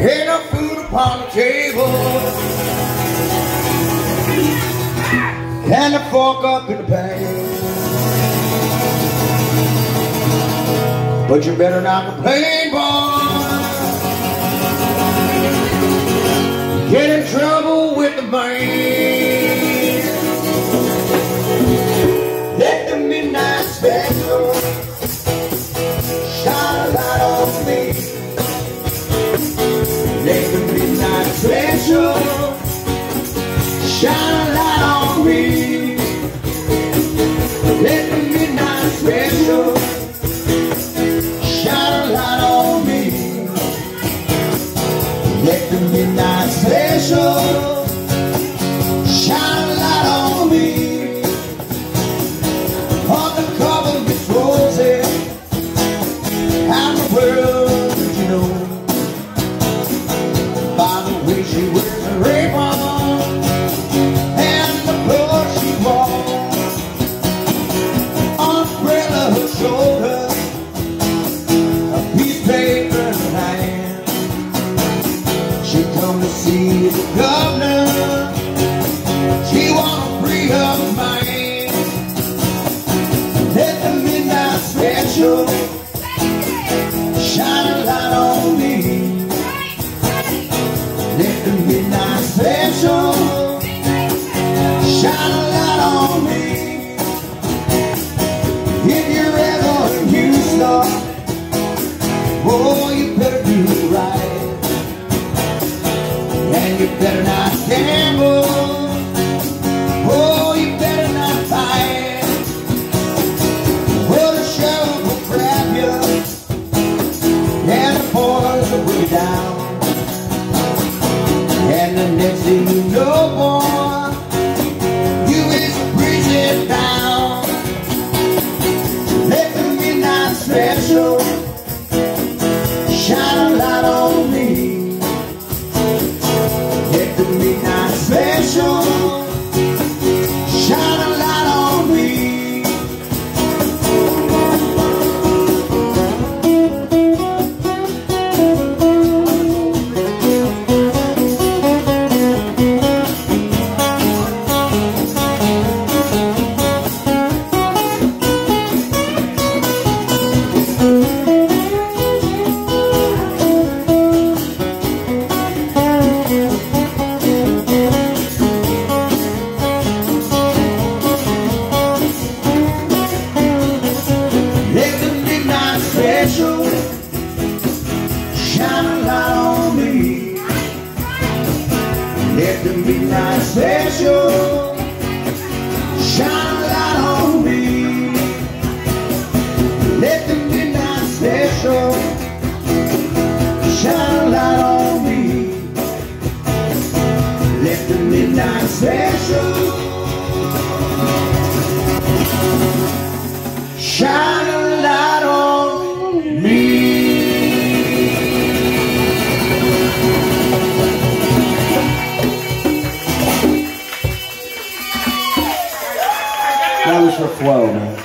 No food upon the table. And a fork up in the pan. But you better not complain, boy. Shine a light on me. Let the midnight special shine a light on me. Let the midnight special shine a light on me. On the cover Rosie, how the world did you know? By the way she wears her apron come to see the governor. She wanna free her mind. Let the midnight special shine a light on me. Let the midnight special shine a light on me. If you're ever in Houston, oh, you better do right. Better not gamble. Oh, you better not will grab you. And the will bring you down. And the next thing you know, boy, you is. Let the midnight special The midnight special Let the midnight special shine a light on me. Let the midnight special shine a light on me. Let the midnight special shine natural flow, man.